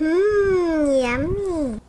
Mmm, yummy.